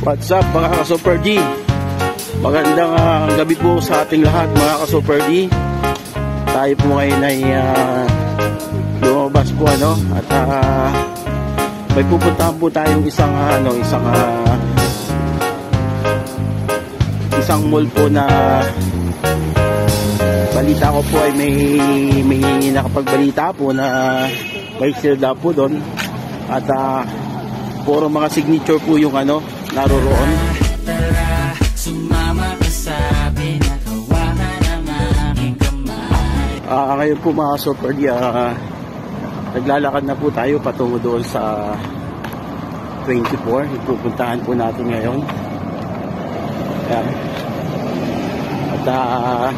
What's up mga ka-Super D? Magandang ah, gabi po sa ating lahat mga ka-Super D. Tayo po ngayon ay ah, lumabas po ano at ah, may pupuntahan po tayong isang ah, ano, isang ah, isang mall po na balita ko po ay may may nakapagbalita po na may sale daw po doon at ah, puro mga signature po yung ano naroroon Tara, sumama ka sa kamay Ah, ngayon po mga D, ah, naglalakad na po tayo patungo doon sa 24. Ipupuntahan po natin ngayon. Ayan. At ah,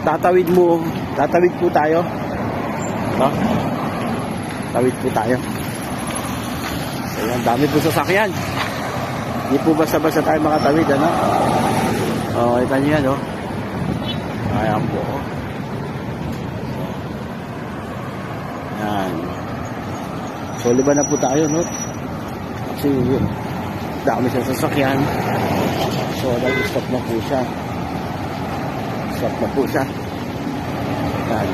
tatawid mo, tatawid po tayo. No? Tawid po tayo. Ayan, dami po sasakyan. Hindi po basta-basta tayo makatawid, ano? Oh, kita niyo yan, oh. Ayan po. Yan. So, liba na po tayo, no? Kasi, yun, dami sa sasakyan. So, nag-stop na po siya. Stop na po siya. Yan.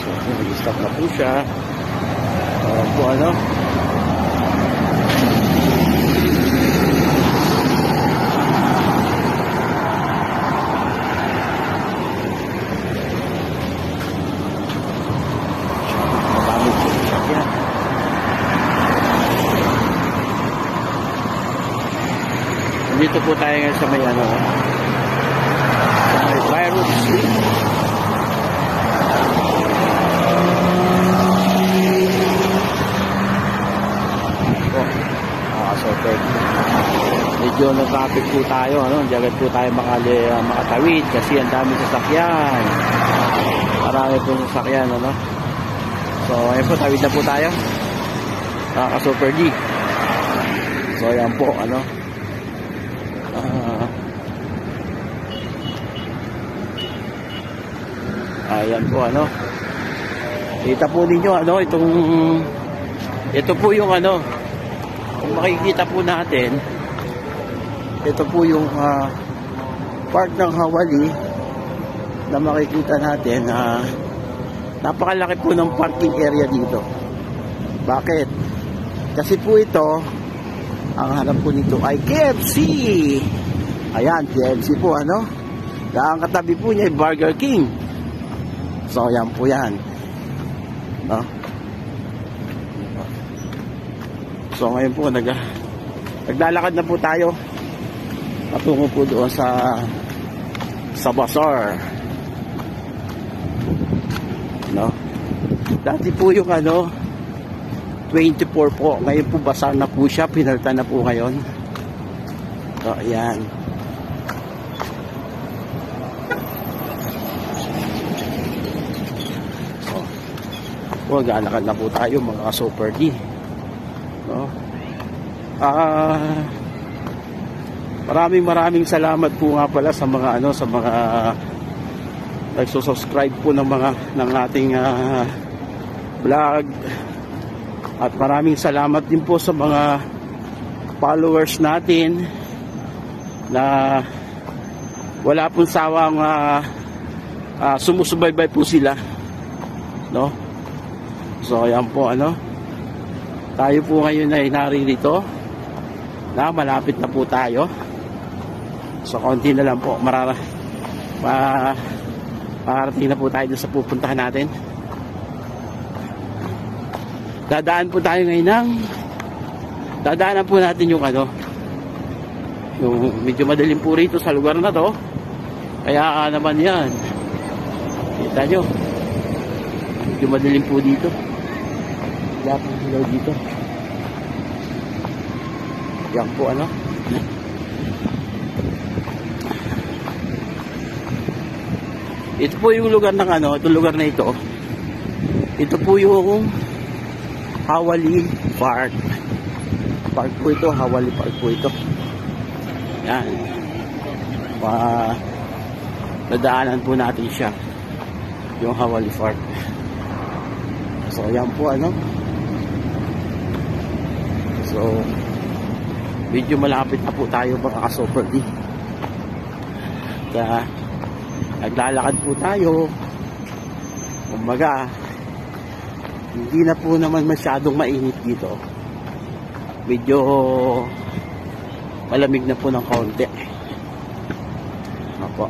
So, nag-stop na po siya. Ayan po, ano? Dito po tayo ngayon sa may ano, sa may Byron Street. Oh, ah, so medyo na traffic po tayo, ano, jagad po tayo makali, uh, makatawid kasi ang dami sasakyan. Marami po sasakyan, ano. So, ayun po, tawid na po tayo. Nakaka Super D. So, ayan po, ano. Ah, ayan po, ano. Kita po ninyo, ano, itong, ito po yung, ano, kung makikita po natin, ito po yung ah, park ng Hawali na makikita natin na napakalaki po ng parking area dito. Bakit? Kasi po ito, ang hanap po nito ay KFC. Ayan, KFC po, ano? Ang katabi po niya ay Burger King. So, ayan po yan. No? So, ngayon po, nag, naglalakad na po tayo. Patungo po doon sa sa bazaar. No? Dati po yung ano, 24 po. Ngayon po basar na po siya. Pinalta na po ngayon. So, ayan. So, po, galakad na po tayo mga super D. No? Ah, maraming maraming salamat po nga pala sa mga ano sa mga nagsusubscribe po ng mga ng ating ah, vlog. At maraming salamat din po sa mga followers natin na wala pong sawang uh, uh, sumusubaybay po sila no? So ayan po ano? Tayo po ngayon ay naririto na malapit na po tayo so konti na lang po. Marara pa Makarating na po tayo sa pupuntahan natin. Dadaan po tayo ngayon ng dadaanan po natin yung ano yung medyo madaling po rito sa lugar na to. Kaya naman yan. Kita nyo. Medyo madaling po dito. Wala po sila dito. Yan po ano Ito po yung lugar ng ano, itong lugar na ito. Ito po yung Hawali Park. Park po ito, Hawali Park po ito. Yan. Pa nadaanan po natin siya. Yung Hawali Park. So, yan po ano. So, medyo malapit na po tayo mga ka-super D. Kaya, naglalakad po tayo. Kumbaga, hindi na po naman masyadong mainit dito. Medyo malamig na po ng kaunti. Opo.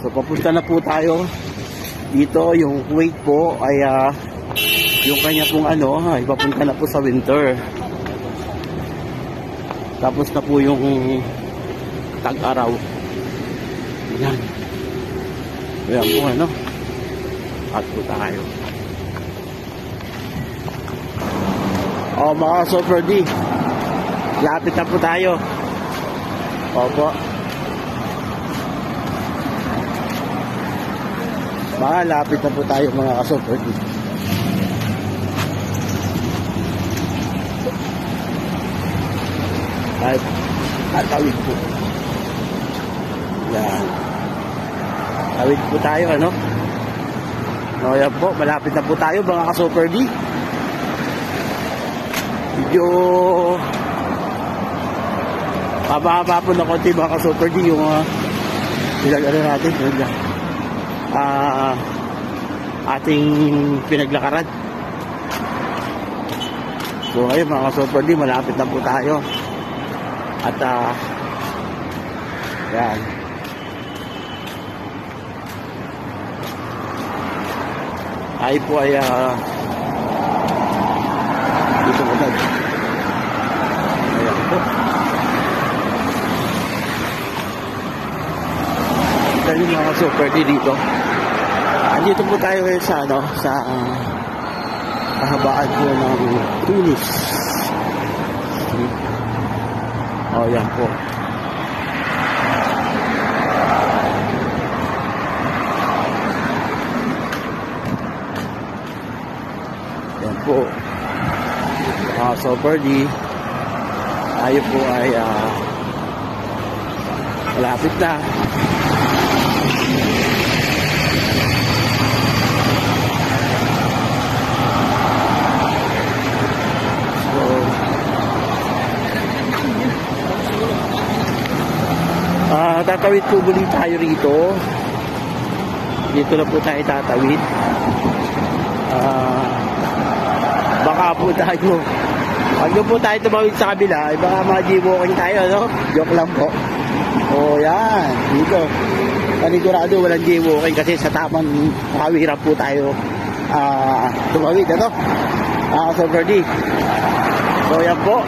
So, papunta na po tayo. Dito, yung weight po ay ah, yung kanya pong ano, ay papunta na po sa winter. Tapos na po yung tag-araw. Yan. Yan po ano. At po tayo. O mga Super D. Lapit na po tayo. Opo. Mga lapit na po tayo mga ka-Super D. Kahit tatawid po. Yan. Tawid po tayo, ano? O yan po, malapit na po tayo mga ka-Super D. Medyo haba-haba po na konti mga ka-Super D yung uh, pinag-ano natin. Yun lang. Ah, ating pinaglakaran. So ngayon mga ka-Super D, malapit na po tayo. At ah, yan. Ay po ay ah, dito ko nag. Ayan po. Yung mga super dito. Andito po tayo ngayon sa ano, sa ah, kahabaan po ng Tunis. Oh, yan po. Yan po. Ah, super D. Tayo po ay ah, malapit na. Ah, tatawid po muli tayo rito. Dito na po tayo tatawid. Ah, baka po tayo Pag doon po tayo tumawid sa kabila, ay baka mga G-walking tayo, no? Joke lang po. O, yan. Dito. Panigurado, walang G-walking kasi sa tamang kawiran po tayo ah tumawid, ano? Ah, Super D. So, yan po.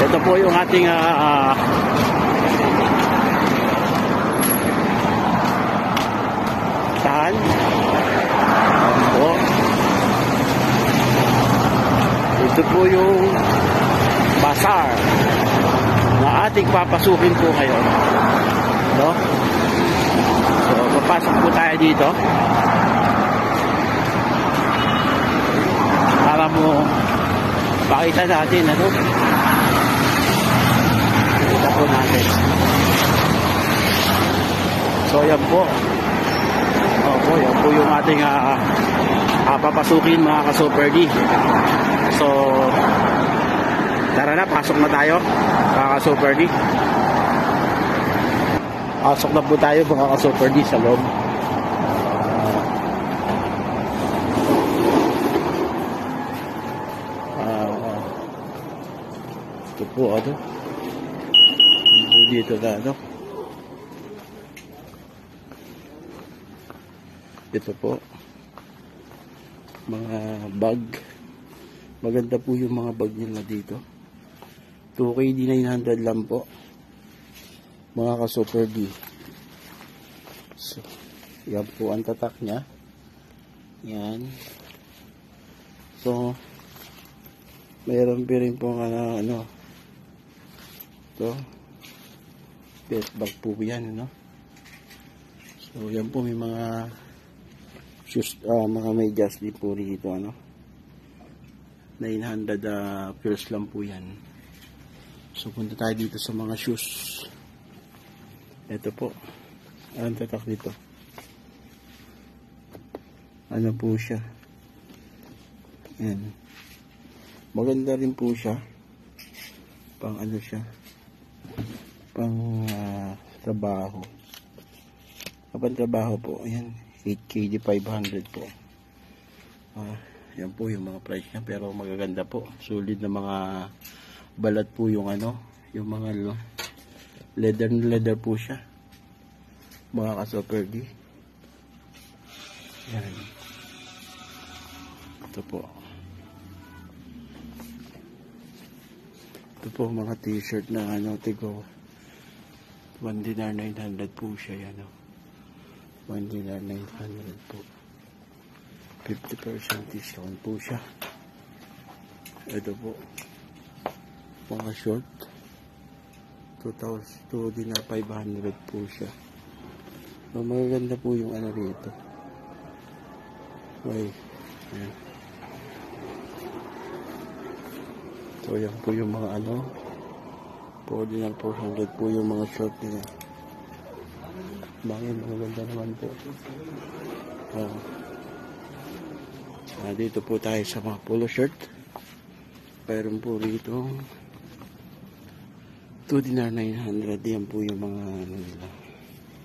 Ito po yung ating ah, ah, saan? Yan po. Ito po yung bazaar na ating papasukin po kayo. No? So, papasok po tayo dito. Para mo pakita natin ano Kita po natin. So, yan po. Opo, yan po yung ating ah, papasukin mga ka-Super D. Na, pasok na tayo mga ka-Super D. Pasok na po tayo mga ka-Super D sa loob. Ah. ito po, ano? dito na ano ito po mga bag maganda po yung mga bag nila dito 2KD 900 lang po mga ka super D so, yan po ang tatak nya yan so meron pa rin po ano, ano ito belt bag po yan, ano? So, yan po may mga shoes, ah, mga medyas din po rito, ano? 900 uh, pairs lang po yan. So, punta tayo dito sa mga shoes. Ito po. Anong tatak dito? Ano po siya? Yan. Maganda rin po siya. Pang ano siya. Pang ah, trabaho. Kapag trabaho po, ayan, 8KD 500 po. Ah, yan po yung mga price niya pero magaganda po. Solid na mga balat po yung ano, yung mga lo- leather na leather po siya. Mga ka-super D. Yan. Ito po. Ito po mga t-shirt na ano, tigo. 1 dinar 900 po siya yan. Oh. 1 dinar 900 po. 50% discount po siya. Ito po. Mga short. 2,000 2 dinar 500 po siya. So, magaganda po yung ano rito. Okay. Ayan. So, yan po yung mga ano. 4 dinar 400 po yung mga short nila. Bakit magaganda naman po. Ah. Ah, dito po tayo sa mga polo shirt. Mayroon po rito 2 dinar 900. Yan po yung mga ano nila.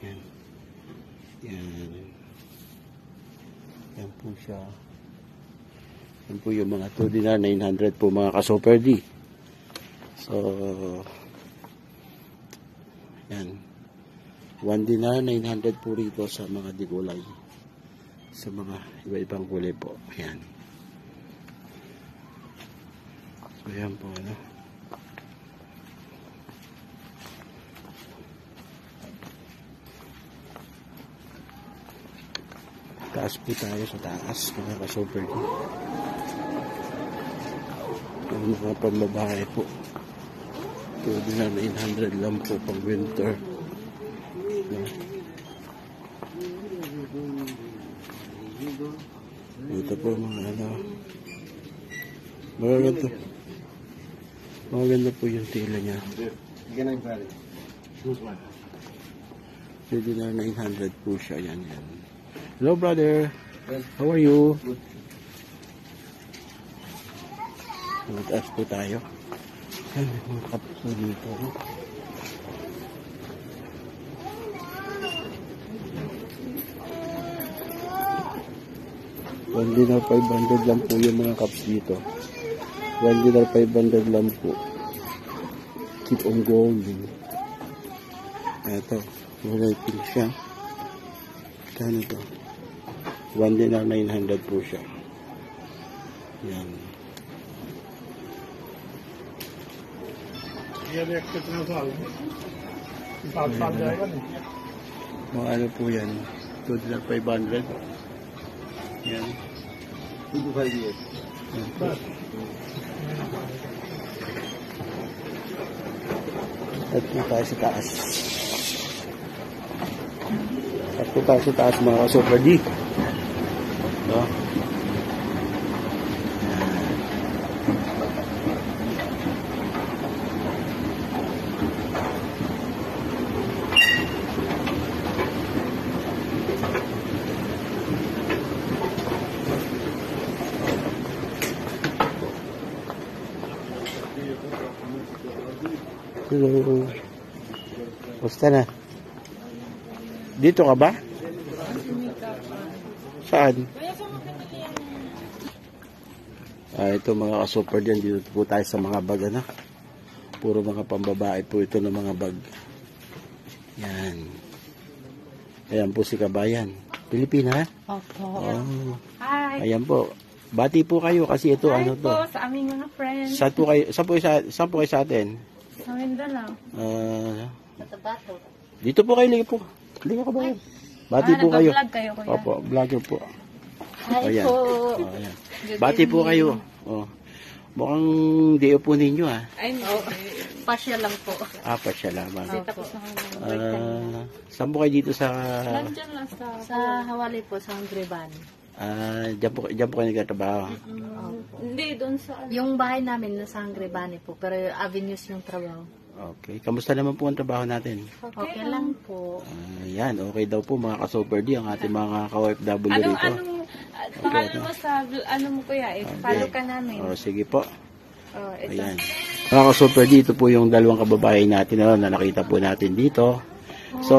Yan. Yan. Yan po siya. Yan po yung mga 2 dinar 900 po mga ka-super D. So, yan. 1 dinar 900 po rito sa mga digulay. Sa mga iba-ibang kulay po. Yan. So, yan po ano. Taas po tayo sa taas, mga ka-super D. Yung mga pambabae po. 2 na 900 lang po pang winter. Yan. Ito po mga ano. Magaganda. Magaganda po yung tila niya. Pwede na 900 po siya. Yan, yan. Hello, brother. How are you? Mataas po tayo. Ay, kapo po dito. One dinar 500 lang po yung mga cups dito. One dinar 500 lang po. Keep on going. Ito, kulay pink siya. Kano to? 1 dinar 900 po siya. Yan. Reacted na sa alam. Mga ano po yan. 2 dinar 500. Yan. 2 Yan po. At po tayo sa taas. At po tayo sa taas mga super D. Basta na. Dito ka ba? Saan? Ah, ito mga ka-super dyan. Dito po tayo sa mga bag, ano? Puro mga pambabae po ito ng mga bag. Yan. Ayan po si Kabayan. Pilipina, Opo. Oh. Hi. Ayan po. Bati po kayo kasi ito Hi ano to. po sa aming mga friends. Saan po kayo, saan po sa, saan po kayo sa atin? Sa Mindanao. Ah, Sa Tabato. dito po kayo, liga po. Liga ka ba yan? Bati ah, po kayo. nagbablog kayo, kuya. Opo, vlogger po. Hi Ayan. po. Oh, ayan. Bati po kayo. Oh. Mukhang day po ninyo ah. Ay, no. Pasya lang po. Apat siya lamang. Kasi tapos na Ah, saan po kayo dito sa... Nandiyan lang sa... Sa Hawali po, sa Hungriban. Ah, dyan po, dyan po kayo nagtatrabaho. Hindi, doon sa... Yung bahay namin nasa Hungriban po, pero avenues yung trabaho. Okay. Kamusta naman po ang trabaho natin? Okay, lang po. Ah, yan, okay daw po mga ka-super D ang ating mga ka-OFW Ano, rito. anong, uh, pangalan mo sa, ano mo kuya, eh, follow ka namin. Oh, sige po. Oh, ito. Ayan. Mga ka-super dito po yung dalawang kababayan natin ano, na nakita po natin dito. So,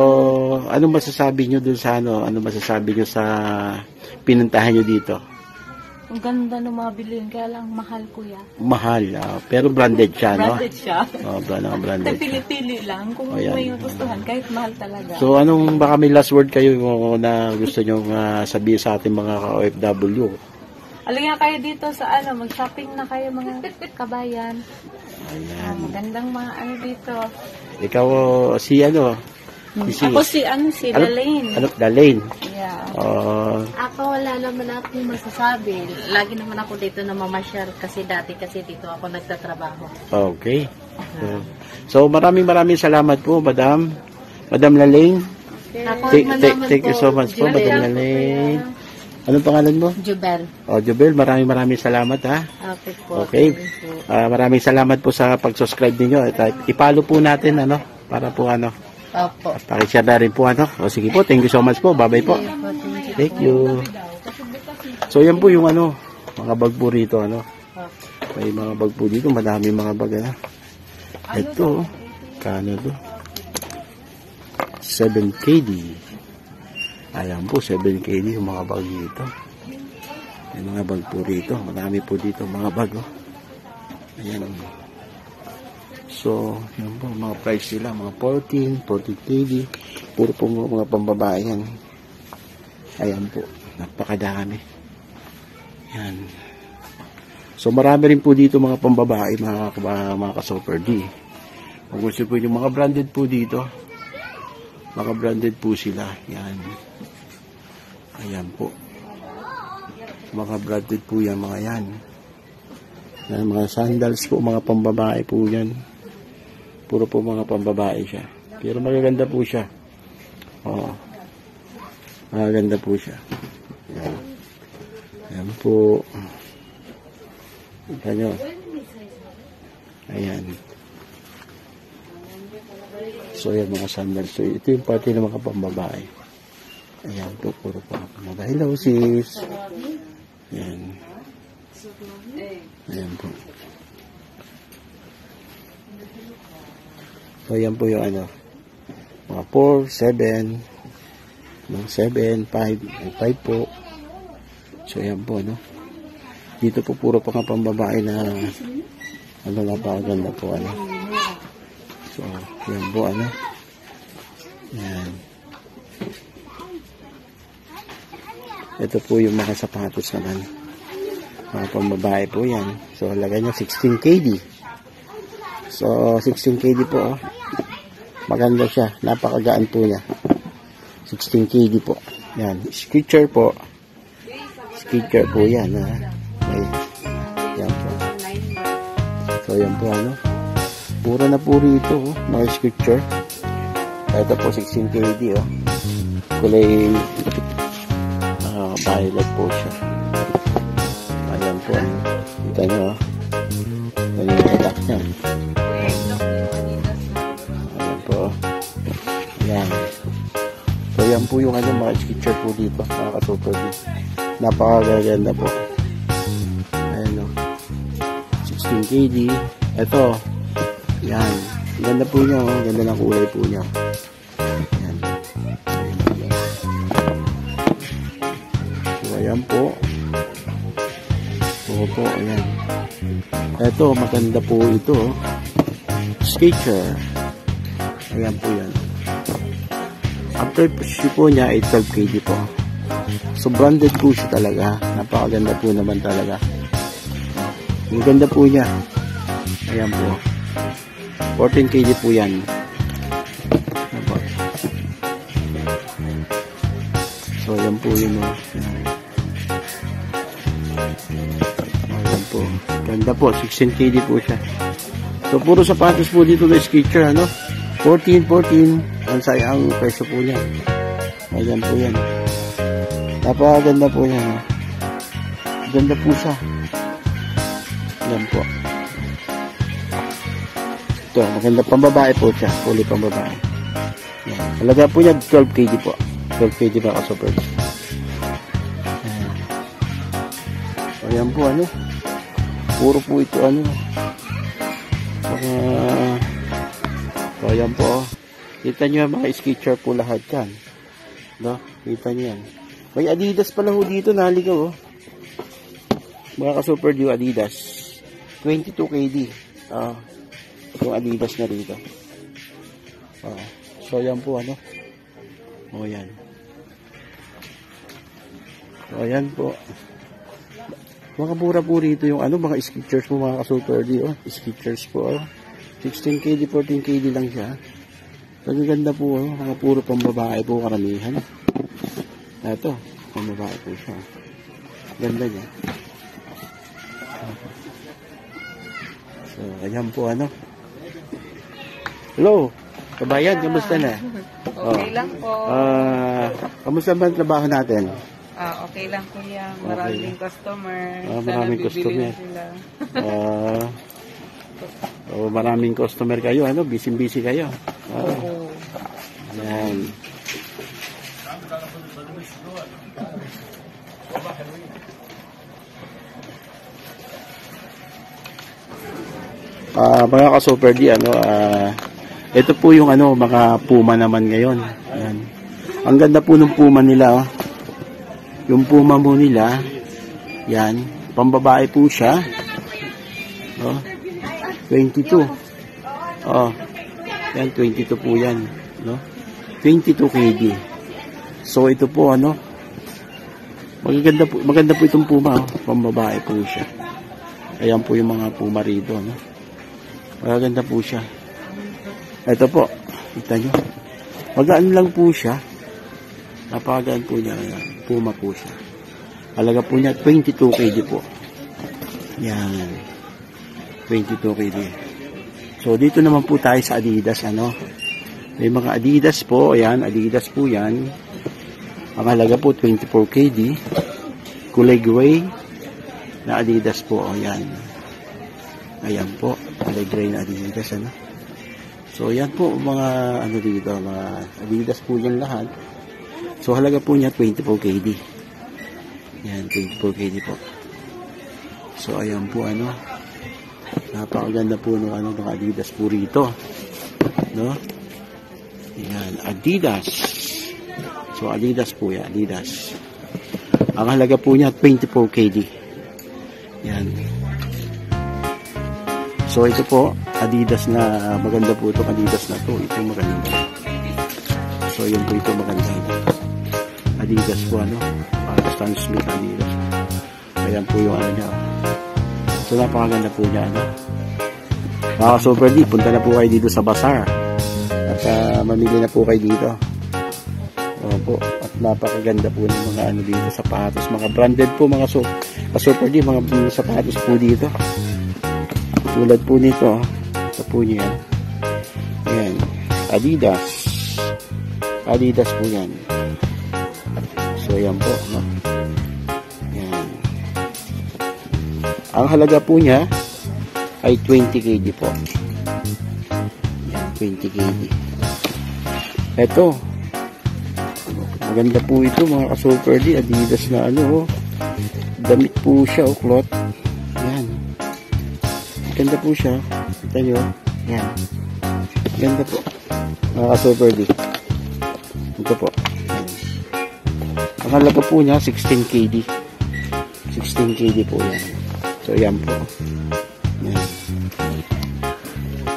ano masasabi nyo dun sa ano? Ano masasabi nyo sa pinuntahan nyo dito? Ang ganda ng mga bilhin, kaya lang mahal kuya. Mahal, ah, pero branded siya, no? Branded siya. Oh, brand, branded siya. Pili-pili lang kung Ayan. may gustuhan, kahit mahal talaga. So, anong baka may last word kayo na gusto nyo ah, sabihin sa ating mga ka-OFW? Alin nga kayo dito sa ano, mag-shopping na kayo mga kabayan. Ah, Ayan. magandang mga ano dito. Ikaw, oh, si ano? Si, Ako si ano, si ano, Dalaine. ano, Dalaine. Yeah. Oh, Ako wala naman akong masasabi. Lagi naman ako dito na mamasyal kasi dati kasi dito ako nagtatrabaho. okay. So, so, maraming maraming salamat po, Madam. Madam Lalaine. Ako Thank, naman thank, you so much po, Jubel. Madam Lalaine. Anong pangalan mo? Jubel. Oh, Jubel, maraming maraming salamat ha. Okay po. Okay. Ah, maraming salamat po sa pag-subscribe ninyo. At, ah, ipalo po natin ano para po ano. Opo. Pakishare na rin po ano. O sige po, thank you so much po. Bye-bye po. Thank you. So yan po yung ano, mga bag po rito ano. May mga bag po dito, madami mga bag ano. Ito, kano to? 7 KD. Ayan po, 7 KD yung mga bag dito. May mga bag po rito. Marami po dito mga bag oh. Ayan. So, yan po, mga price nila, mga 14, 14 KD. Puro po mga, pambabae yan. Ayan po, napakadami. Yan. So marami rin po dito mga pambabae, mga, mga ka-super D. Kung gusto po yung mga branded po dito, mga branded po sila. Yan. Ayan po. Mga branded po yan, mga yan. Yan, mga sandals po, mga pambabae po yan. Puro po mga pambabae siya. Pero magaganda po siya. Oo. Magaganda po siya. Yan. Yan po. Kita nyo. Ayan. So, ayan mga sandals. So, ito yung party ng mga pambabae. Ayan po, puro pa pambabae. Hello, sis. Ayan. Ayan po. So, ayan po yung ano. Mga 4, 7, mga 7, 5, 5 po. So, ayan po, no? Dito po puro pa pambabae na ano napakaganda po, ano. So, yan po, ano. Yan. Ito po yung mga sapatos naman. Mga pambabae po yan. So, halaga niya 16 KD. So, 16 KD po, oh. Maganda siya. Napakagaan po niya. 16 KD po. Yan. Sketcher po. Sketcher po yan, ha. Ay, yan po. So, yan po, ano. Puro na po rito, oh. Mga sketcher. Ito po, 16 KD, oh. Kulay ah, violet po siya. Ayan po, ano. Kita nyo, dito. Mga ka-super dito. Napakaganda po. Ayan o. 16 KD. Ito. Yan. Ganda po niya. Oh. Ganda ng kulay po niya. Yan. So, ayan po. Oo po. Ayan. Ito. Maganda po ito. Sketcher. Ayan po yan. After shoe po niya ay 12 KD po. So branded po siya talaga. Napakaganda po naman talaga. Ang ganda po niya. Ayan po. 14 KD po yan. So ayan po yun. Oh. Ayan po. Ganda po. 16 KD po siya. So puro sapatos po dito na sketcher ano. 14, 14. Saya ang presyo po niya. Ayan po yan. Napakaganda po niya. Ganda po siya. Ayan po. Ito, maganda pambabae po siya. Fully pambabae. Ayan. Halaga po niya 12 kg po. 12 kg ba ako super. Ayan. Ayan po ano. Puro po ito ano. Mga, so, ayan po. Kita nyo mga sketcher po lahat yan. No? Kita nyo yan. May Adidas pala ho dito, naligaw oh. Mga ka-super dew Adidas. 22 KD. Ah, yung Adidas na rito. Ah, so, yan po, ano. O, yan. So, ayan po. Mga mura po rito yung ano, mga sketchers po, mga ka-super dew. Oh. Sketchers po, oh. 16 KD, 14 KD lang siya. Ang ganda po, oh. mga puro pambabae po karamihan. Ito, pambabae po siya. Ganda niya. So, ayan po ano. Hello, kabayan, kamusta na? Okay lang po. Ah, kamusta ba ang trabaho natin? Ah, okay lang po yan. Maraming customer. Ah, Sana maraming bibili customer. na sila. Oh, maraming customer kayo, ano? Busy-busy kayo. Ah, Oo. Ayan. Ah, mga ka-super D, ano, ah, ito po yung ano, mga puma naman ngayon. Ayan. Ang ganda po ng puma nila, oh. Yung puma mo nila, yan, pambabae po siya. Oh, 22. Oh, yan, 22 po yan. No? 22 KD. So, ito po, ano, magaganda po, maganda po itong puma, oh. pambabae po siya. Ayan po yung mga puma rito, no? Magaganda po siya. Ito po, kita nyo. Magaan lang po siya. Napakagaan po niya. Ayan, puma po siya. Halaga po niya, 22 KD po. Yan. 22 KD. So, dito naman po tayo sa Adidas, ano. May mga Adidas po, ayan, Adidas po yan. Ang halaga po, 24 KD. Kulay gray na Adidas po, ayan. Ayan po, kulay gray na Adidas, ano. So, yan po, mga, ano dito, mga Adidas po yan lahat. So, halaga po niya, 24 KD. Yan, 24 KD po. So, ayan po, ano, napakaganda po ng ano, ng Adidas po rito. No? Yan, Adidas. So, Adidas po yan, Adidas. Ang halaga po niya, 24 KD. Yan. So, ito po, Adidas na, maganda po ito, Adidas na to. Ito maganda. So, yun po ito maganda. Adidas po, ano, para Stan Smith Adidas. Ayan po yung ano niya. So, napakaganda po niya, ano. Mga super deep, punta na po kayo dito sa bazaar. At ah, mamili na po kayo dito. Opo. At napakaganda po ng mga ano dito, sapatos. Mga branded po, mga so, mga super deep, mga mga sapatos po dito. Tulad po nito. Ito po yan. Ayan. Adidas. Adidas po yan. So, yan po. No? Ang halaga po niya ay 20 kg po. Yan, 20 kg. Ito. Maganda po ito mga ka-super D. Adidas na ano. Oh. Damit po siya. Oh, cloth. Yan. Ganda po siya. Kita nyo. Yan. Ganda po. Mga ka-super D. Ito po. Ang halaga po niya, 16 KD. 16 KD po yan. So, yan po. Yan.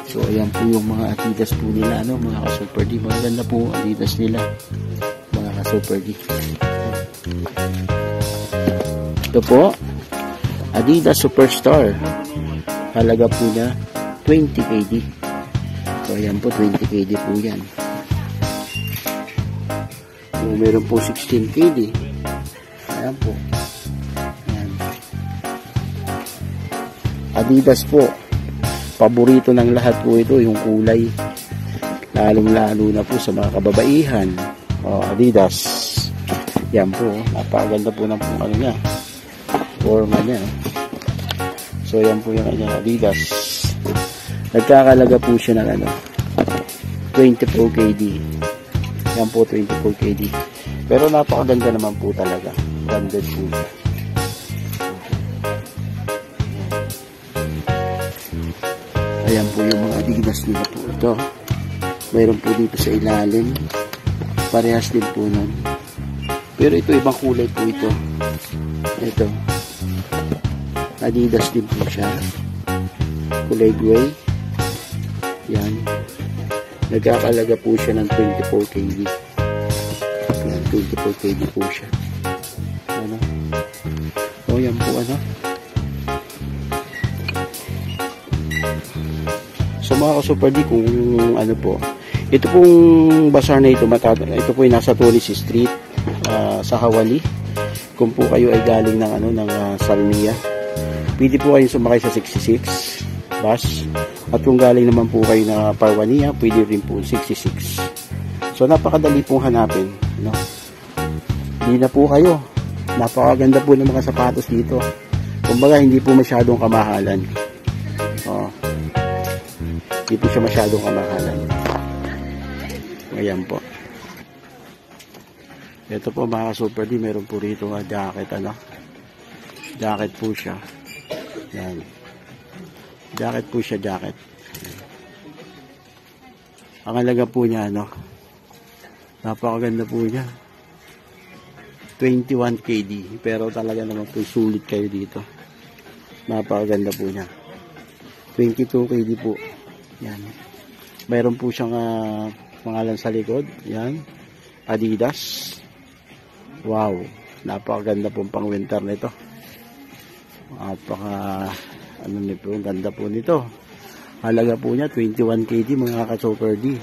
So, ayan po yung mga Adidas po nila, ano, mga ka-super D. Maganda po Adidas nila. Mga ka-super D. Ito po, Adidas Superstar. Halaga po niya, 20 KD. So, ayan po, 20 KD po yan. So, meron po 16 KD. Ayan po. Adidas po. Paborito ng lahat po ito, yung kulay. Lalong-lalo na po sa mga kababaihan. O, Adidas. Yan po. Napakaganda po ng ano niya. Forma niya. So, yan po yung ano, Adidas. Nagkakalaga po siya ng ano, 24 KD. Yan po, 24 KD. Pero napakaganda naman po talaga. Branded po siya. Ayan po yung mga Adidas nila po ito. Mayroon po dito sa ilalim. Parehas din po nun. Pero ito ibang kulay po ito. Ito. Adidas din po siya. Kulay gray. Yan. Nagkakalaga po siya ng 24 kg. Yan, 24 kg po siya. Ano? O, yan po ano. Mga ka-super kung ano po, ito pong bazaar na ito, matata, ito po yung nasa Tollis Street, ah, sa Hawali. Kung po kayo ay galing ng ano ng ah, Salmia, pwede po kayong sumakay sa 66 bus. At kung galing naman po kayo na Parwania, pwede rin po 66. So napakadali pong hanapin, no? Hindi na po kayo. Napakaganda po ng mga sapatos dito. Kumbaga hindi po masyadong kamahalan. Hindi siya masyadong kamahalan. Ayan po. Ito po mga super D, meron po rito nga jacket ano. Jacket po siya. Yan. Jacket po siya, jacket. Ang halaga po niya, ano, napakaganda po niya. 21 KD. Pero talaga naman po sulit kayo dito. Napakaganda po niya. 22 KD po. Yan. Mayroon po siyang ah, pangalan sa likod. Yan. Adidas. Wow. Napakaganda po pang winter nito. Napaka ano nito, ang ganda po nito. Halaga po niya 21 KD mga ka-super D.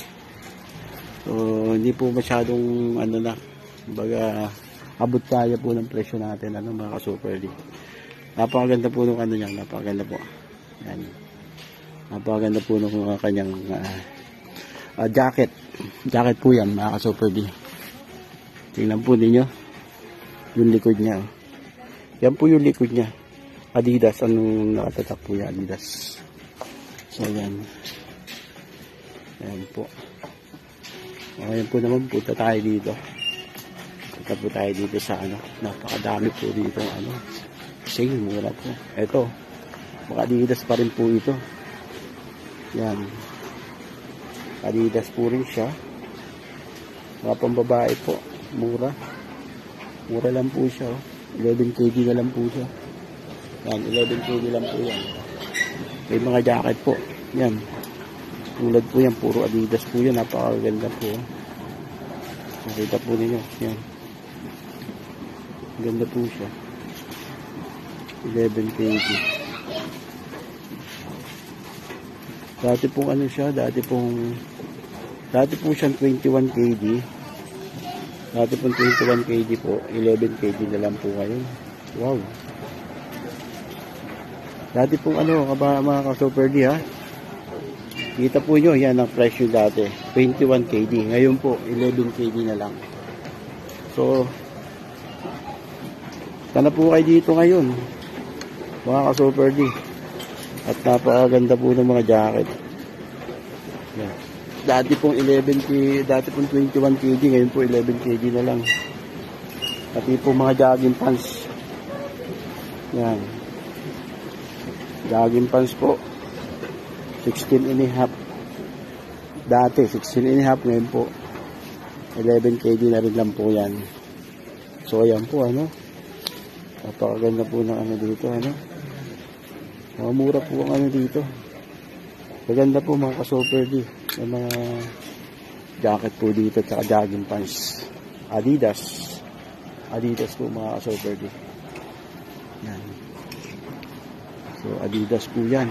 So, hindi po masyadong ano na, baga abot kaya po ng presyo natin ano mga ka-super D. Napakaganda po ng ano niya, napakaganda po. Yan. Napakaganda po ng mga kanyang ah, ah, jacket. Jacket po yan mga ka-super D. Tingnan po ninyo yung likod niya. oh. Yan po yung likod niya. Adidas, anong nakatatak po yan, Adidas. So, yan. Ayan po. Ayan po naman, punta tayo dito. Punta po tayo dito sa ano, napakadami po dito, ano, sale, mura po. Ito, mga Adidas pa rin po ito. Yan. Adidas po rin siya. Mga pambabae po, mura. Mura lang po siya, oh. 11 kg na lang po siya. Yan, 11 kg lang po yan. May mga jacket po. Yan. Tulad po yan, puro Adidas po yan. Napakaganda po. Nakita po ninyo. Yan. Ganda po siya. 11 kg. Dati pong ano siya, dati pong dati po siyang 21 kg. Dati pong 21 kg po, 11 kg na lang po ngayon. Wow. Dati pong ano, kaba, mga ka-super D ha. Kita po nyo, yan ang presyo dati. 21 KD. Ngayon po, 11 KD na lang. So, sana po kayo dito ngayon. Mga ka-super D. At napakaganda po ng mga jacket. Yan. Dati pong 11 KD, dati pong 21 KD, ngayon po 11 KD na lang. Pati po mga jogging pants. Yan. Jogging pants po. 16 and a half. Dati, 16 and a half. Ngayon po, 11 KD na rin lang po yan. So, ayan po, ano. Napakaganda po ng ano dito, ano. Mga mura po ang ano dito. Maganda po mga ka-super D. May mga jacket po dito, tsaka jogging pants. Adidas. Adidas po mga ka-super. Yan. So, Adidas po yan.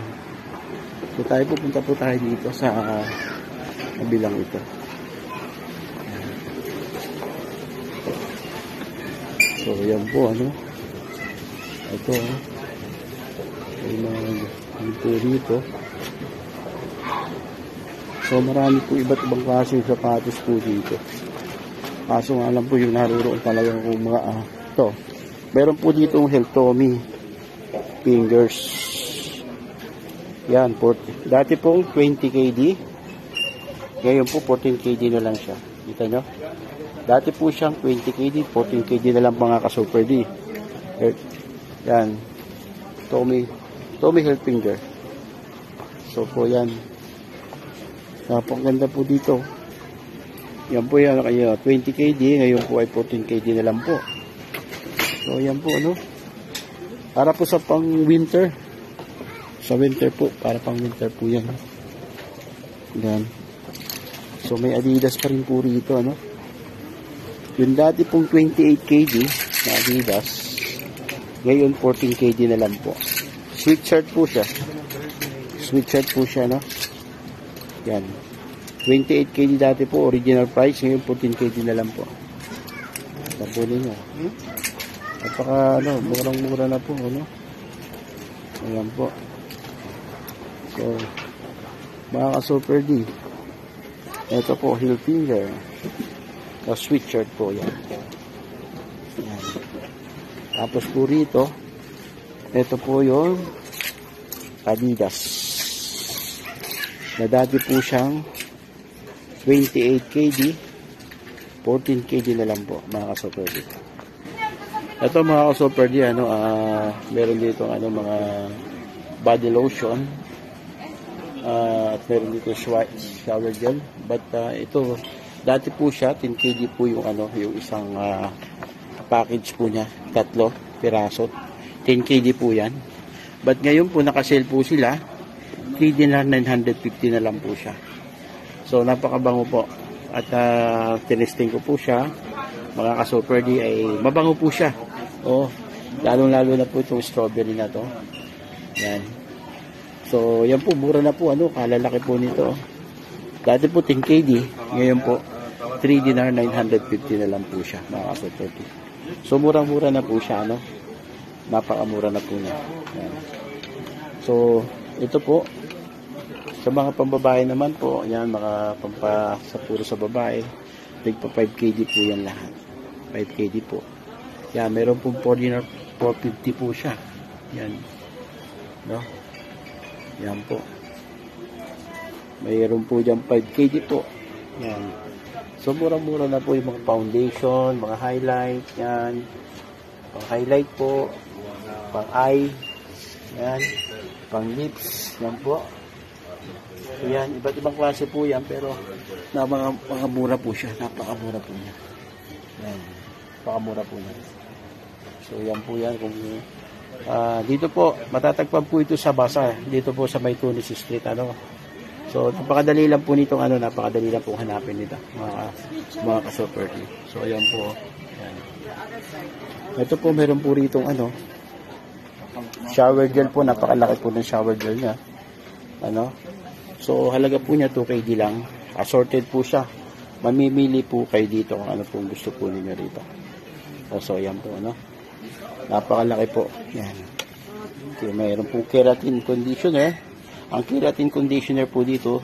So, tayo pupunta po tayo dito sa uh, kabilang ito. Yan. So, yan po, ano. Ito, oh. May mga dito. So, marami po iba't ibang klase ng sapatos po dito. Kaso nga lang po yung naroon talaga kung mga, ah, ito. Meron po dito yung Heltomi fingers. Yan, 40. Dati pong 20 KD. Ngayon po 14 KD na lang siya. Kita nyo? Dati po siyang 20 KD, 14 KD na lang mga ka-super D. Eh, Yan. Tommy, Tommy Hilfinger. So po yan. Napakaganda po dito. Yan po yan kaya 20 KD, ngayon po ay 14 KD na lang po. So yan po ano. Para po sa pang winter. Sa winter po, para pang winter po yan. Yan. So may Adidas pa rin po rito ano. Yung dati pong 28 KD na Adidas, ngayon 14 KD na lang po. Sweatshirt po siya. Sweatshirt po siya, no? Yan. 28 KD dati po, original price. Ngayon 14 KD na lang po. Tapunin nyo. Napaka, ano, murang-mura na po, ano? Ayan po. So, mga ka-super D. Ito po, Hillfinger. O sweatshirt po yan. Yan. Tapos po rito, ito po yung Adidas. Na dati po siyang 28 KD, 14 KD na lang po, mga ka-super D. Ito mga ka-super D, ano, ah, meron dito ano, mga body lotion, Ah, at meron dito shower gel. But ah, ito, dati po siya, 10 kg po yung, ano, yung isang ah, package po niya. Tatlo, piraso. 10 kg po yan. But ngayon po, nakasale po sila. 3 dinar 950 na lang po siya. So, napakabango po. At uh, tinesting ko po siya. Mga ka-super D ay mabango po siya. Oh, lalong-lalo na po itong strawberry na to. Yan. So, yan po, mura na po, ano, kalalaki po nito. Dati po 10 KD, ngayon po 3 dinar 950 na lang po siya, mga kapatid. So, murang-mura na po siya, ano. Napakamura na po niya. Yan. So, ito po, sa mga pambabae naman po, yan, mga pampa, sa puro sa babae, tigpa 5 KD po yan lahat. 5 KD po. Yan, meron pong 4 dinar 450 po siya. Yan. No? Yan po. Mayroon po dyan 5 KD po. Yan. So, mura-mura na po yung mga foundation, mga highlight, yan. Pang highlight po, pang eye, yan. Pang lips, yan po. Yan, iba't ibang klase po yan, pero na mga, mga mura po siya. Napakamura po niya. Yan. Napakamura po niya. So, yan po yan. Kung Ah, dito po, matatagpan po ito sa Basa. Dito po sa Maytunis Street. Ano. So, napakadali lang po nitong ano, napakadali lang po hanapin nito. Mga, mga ka-super. So, ayan po. Ayan. Ito po, meron po rito ano, shower gel po. Napakalaki po ng shower gel niya. Ano. So, halaga po niya 2KD lang. Assorted po siya. Mamimili po kayo dito kung ano po gusto po ninyo rito. So, so ayan po, ano. Napakalaki po. Yan. Okay, mayroon pong keratin conditioner. Ang keratin conditioner po dito,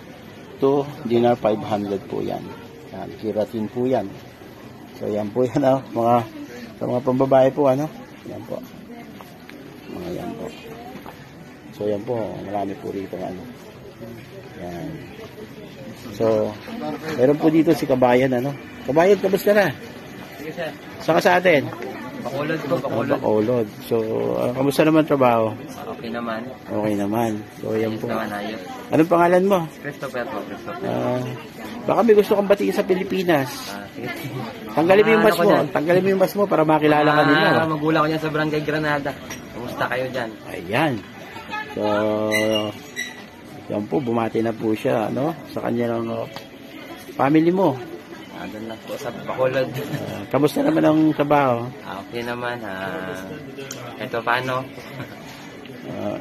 to dinar 500 po yan. Yan, keratin po yan. So, yan po yan, ah, mga, sa mga pambabae po, ano? Yan po. Mga yan po. So, yan po, marami po rito, ano. Yan. So, meron po dito si Kabayan, ano? Kabayan, kamusta na? Sige sir. Saka sa atin? Bakulod po, Oh, bakulod. Bacolod. So, ah, kamusta naman trabaho? Okay naman. Okay naman. So, yan po. Naman ayos. Anong pangalan mo? Christopher po, Christopher. Ah, baka may gusto kang batiin sa Pilipinas. Ah, sige. Tanggalin mo yung Ah, mas ano ko mo. Tanggalin mo yung mas mo para makilala ka nila. Ah, magulang ko dyan sa Barangay Granada. Kumusta kayo dyan? Ayan. So, yan po, bumati na po siya, no? Sa kanyang uh, family mo. Doon lang po sa Bacolod. Ah, kamusta naman ang trabaho? Ah, okay naman. Ah, ito paano? Ah,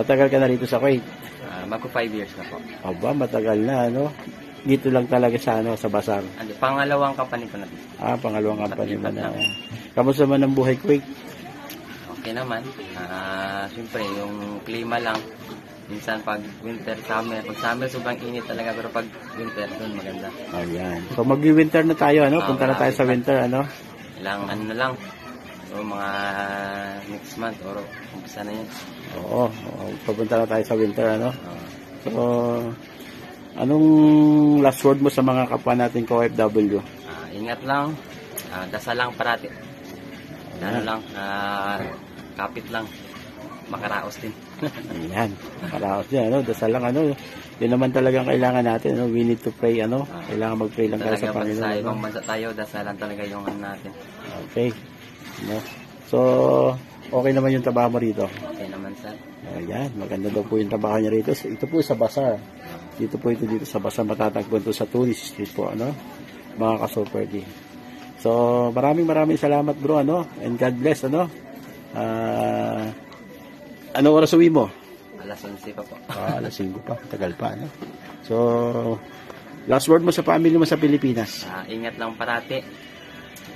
matagal ka na rito sa Kuwait. Ah, magpo 5 years na po. Aba, matagal na, ano? Dito lang talaga sa, ano, sa Basar. Ano, pangalawang company ko na dito. Ah, pangalawang company mo na. Kamusta man ang buhay Kuwait? Okay naman. Ah, siyempre, yung klima lang. Minsan pag winter, summer. Pag summer, sobrang init talaga. Pero pag winter, doon maganda. Ayan. So, mag-winter na tayo, ano? Ah, Punta na tayo sa winter, ano? Ilang ano na lang. O mga next month or umpisa na yun. Oo, oo, papunta na tayo sa winter, ano? Ah, So, anong last word mo sa mga kapwa natin ko OFW? ah, ingat lang. Ah, dasal lang parati. Ano lang, ah, kapit lang. makaraos din. Ayan. Paraos yan, ano? Dasal lang, ano? Yun naman talagang kailangan natin, ano? We need to pray, ano? Kailangan mag-pray lang tayo talaga sa pag sa Panginoon. ibang Ano? bansa tayo, dasalan talaga yung ano natin. Okay. No? So, okay naman yung trabaho mo rito. Okay naman sir. Ayan, maganda daw po yung trabaho niya rito. Ito po sa Bazaar. Dito po ito dito sa Bazaar. Matatagpuan to sa Tourist Street po, ano? Mga ka-super D. So, maraming maraming salamat bro, ano? And God bless, ano? Ah, anong oras uwi mo? Alas 11 pa po. Ah, alas 5 pa. Tagal pa, ano? So, last word mo sa family mo sa Pilipinas. Ah, ingat lang parati.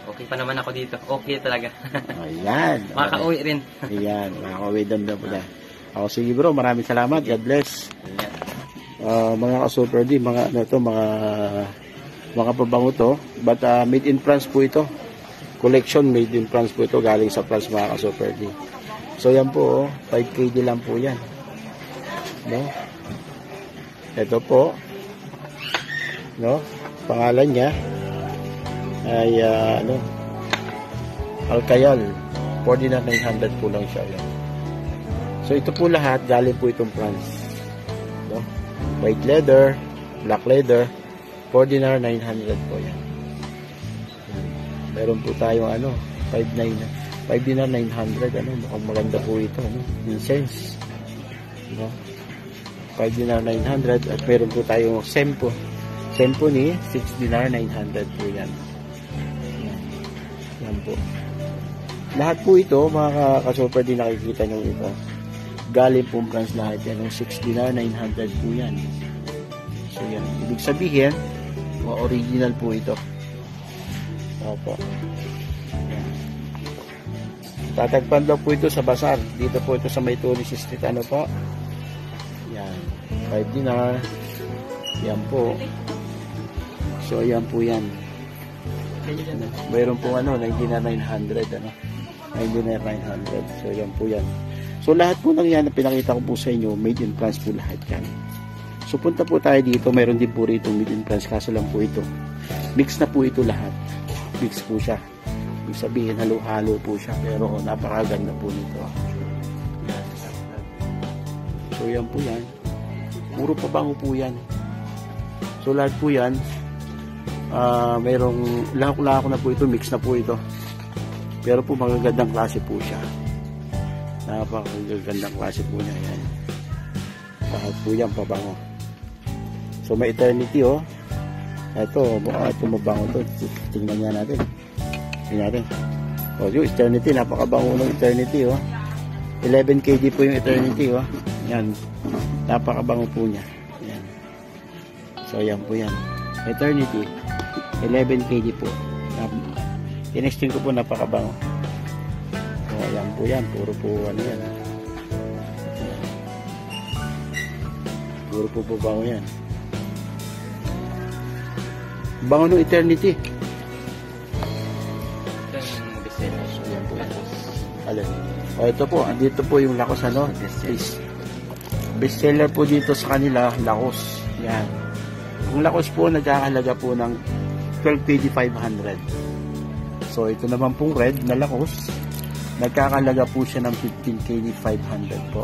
Okay pa naman ako dito. Okay talaga. Ayan. Makauwi rin. Ayan, makakaway down na pala. Ako, sige bro, maraming salamat. God bless. Ingat. Ah, mga ka-super D, mga ano to, mga mga pabango to. But ah, made in France po ito. Collection made in France po ito. Galing sa France mga ka-super D. So yan po, oh, 5 KD lang po yan. No? Ito po. No? Pangalan niya ay ah, ano Alcayal. 49,900 po lang siya. Yan. So ito po lahat galing po itong France. No? White leather, black leather, 49 900 po yan. Meron po tayong ano, 59 5 dinar 900 ano, mukhang maganda po ito, ano, incense. No? 5 dinar 900 at meron po tayong sempo. Sempo ni 6 dinar 900 po yan. Yan. Po. Lahat po ito, mga ka-super din nakikita nyo ito. Galing po France lahat yan. Yung 6 dinar, 900 po yan. So yan. Ibig sabihin, original po ito. Opo. Tatagpan daw po ito sa Bazaar. Dito po ito sa may tourist street. Ano po? Yan. 5 dinar. Yan po. So yan po yan. Mayroon po ano, 99,900 ano. 99,900. So yan po yan. So lahat po ng yan na pinakita ko po sa inyo, made in France po lahat yan. So punta po tayo dito, mayroon din po rito made in France, kaso lang po ito. Mix na po ito lahat. Mix po siya. Ibig sabihin, halo-halo po siya, pero napakaganda po nito. So yan po yan. Puro pabango po yan. So lahat po yan, ah mayroong lahok-lahok na po ito, mix na po ito. Pero po magagandang klase po siya. Napakagandang klase po niya yan. Lahat po yan pabango. So may eternity oh. Ito, mukha ito mabango to. Tingnan niya natin. Tingnan natin. O yung eternity, napakabango ng eternity oh. 11 KD po yung eternity oh. Yan. Napakabango po niya. Yan. So yan po yan. Eternity. 11 KD po. Tinesting ko po napakabango. So, ayan po yan. Puro po ano yan. Puro po po bango yan. Bango ng eternity. Yan po. Alin? O, ito po. Andito po yung lakos ano. Best, bestseller po dito sa kanila, lakos. Yan. Ang lakos po, nagkakalaga po ng 12 KD 500. So, ito naman pong red na lakos, nagkakalaga po siya ng 15 KD 500 po.